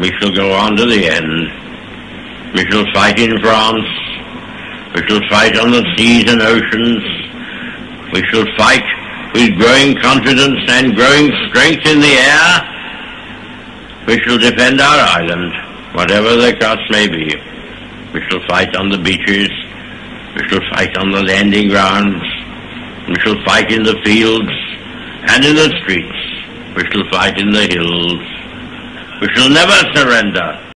We shall go on to the end. We shall fight in France. We shall fight on the seas and oceans. We shall fight with growing confidence and growing strength in the air. We shall defend our island, whatever the cost may be. We shall fight on the beaches. We shall fight on the landing grounds. We shall fight in the fields and in the streets. We shall fight in the hills. We shall never surrender.